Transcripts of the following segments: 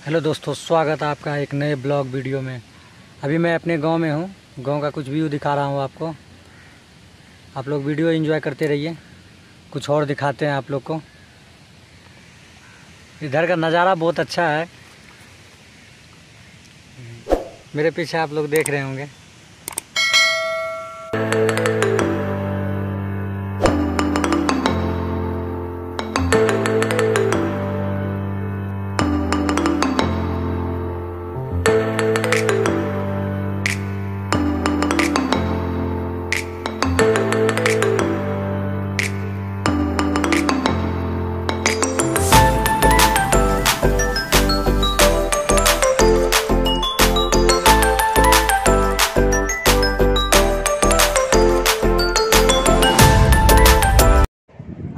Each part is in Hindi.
हेलो दोस्तों, स्वागत है आपका एक नए ब्लॉग वीडियो में। अभी मैं अपने गाँव में हूँ, गाँव का कुछ व्यू दिखा रहा हूँ आपको। आप लोग वीडियो एंजॉय करते रहिए, कुछ और दिखाते हैं आप लोग को। इधर का नज़ारा बहुत अच्छा है। मेरे पीछे आप लोग देख रहे होंगे।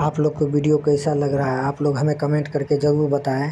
आप लोग को वीडियो कैसा लग रहा है? आप लोग हमें कमेंट करके ज़रूर बताएँ।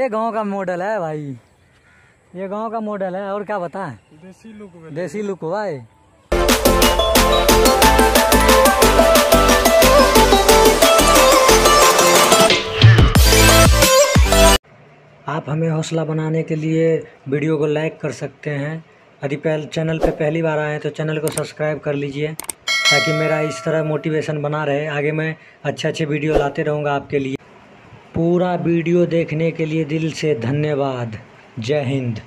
ये गाँव का मॉडल है भाई। ये गाँव का मॉडल है और क्या बताएँ? देसी लुक देसी लुक हुआ है आप हमें हौसला बनाने के लिए वीडियो को लाइक कर सकते हैं। यदि पहले चैनल पे पहली बार आए हैं तो चैनल को सब्सक्राइब कर लीजिए ताकि मेरा इस तरह मोटिवेशन बना रहे। आगे मैं अच्छे अच्छे वीडियो लाते रहूँगा आपके लिए। पूरा वीडियो देखने के लिए दिल से धन्यवाद। जय हिंद।